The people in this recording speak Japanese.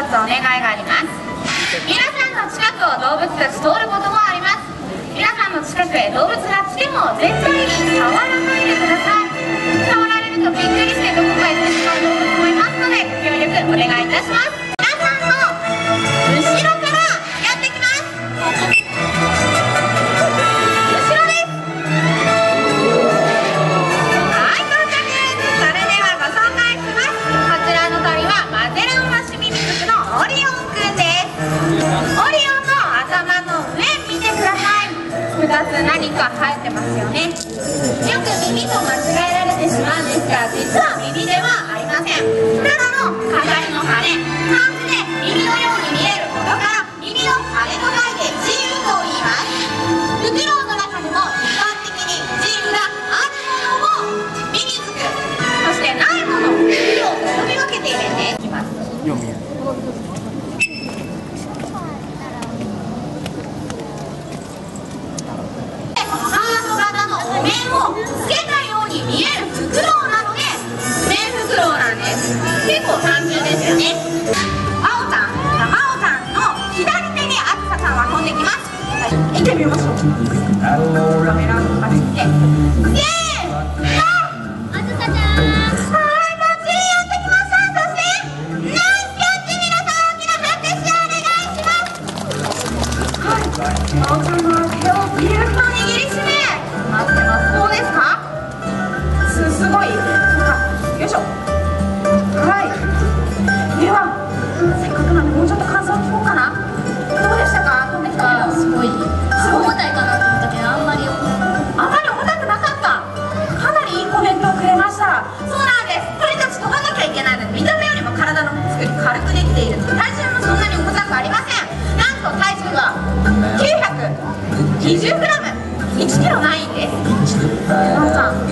つお願いがあります。皆さんの近くを動物たち通ることもあります。皆さんの近くへ動物が来ても絶対に触らないでください。触られるとびっくりしてどこかへ行ってしまう動物もいますので協力お願いいたします。プラス何か生えてますよね。よく耳と間違えられてしまうんですが実は耳ではありません。ただのですよね。あおちゃんあおちゃんの左手にあずささんは飛んできます、はい、行ってみましょう。カメラを走ってイエーイせっかくなんでもうちょっと感想聞こうかな。どうでしたか？飛んできた？けどすごい。重たい。かなと思ったけどあんまりあまり重たくなかった。かなりいいコメントをくれましたそうなんです。鳥たち飛ばなきゃいけないので見た目よりも体の作り軽くできているので体重もそんなに重たくありません。なんと体重は 920g 1キロないんです。皆さん